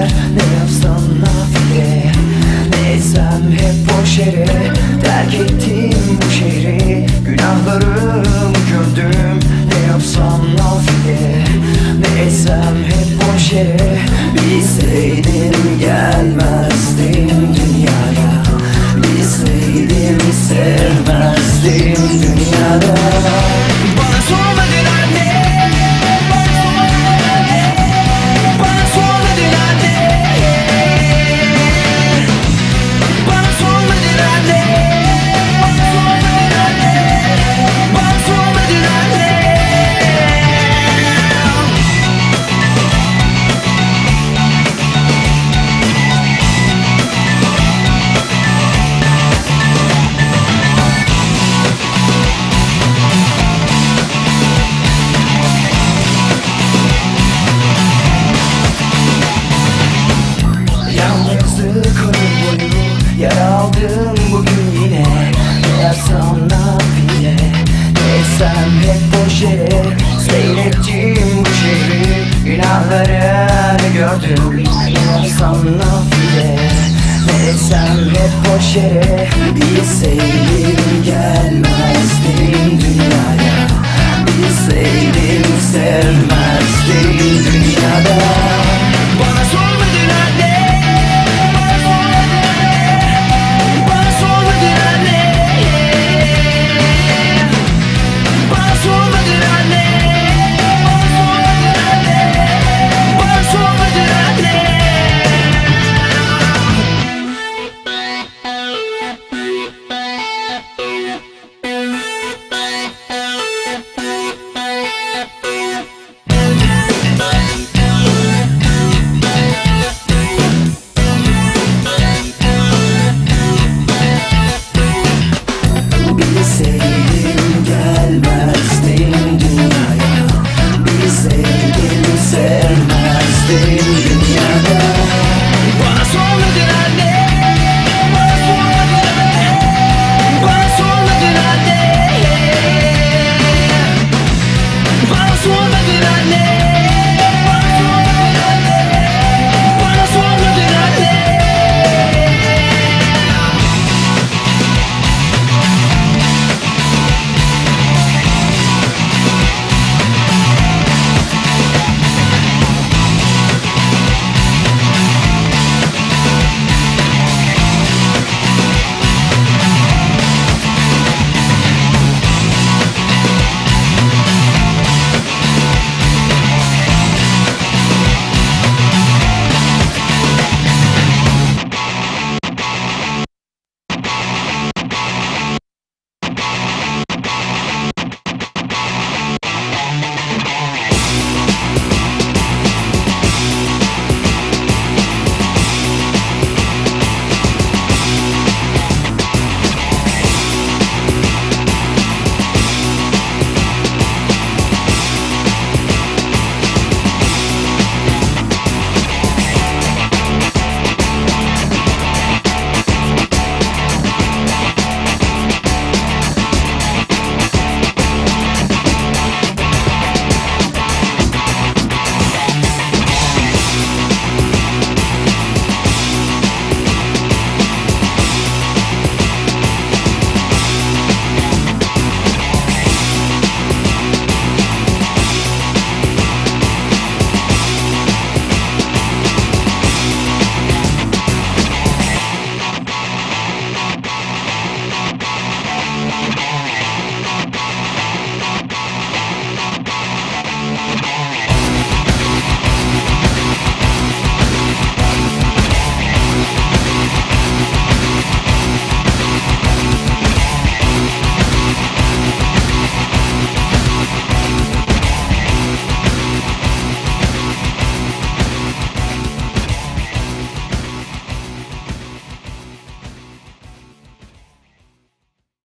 yeter Ne yapsam nafile Ne etsem hep boş yere. Terk ettim bu şehri Günahlarımı gömdüm. Ne yapsam nafile Ne etsem hep boş yere. gördüm. Sana bile Ne etsem hep boş yere Bilseydim gelmezdim dünyaya. Bilseydim sevmezdim dünyada. Baby.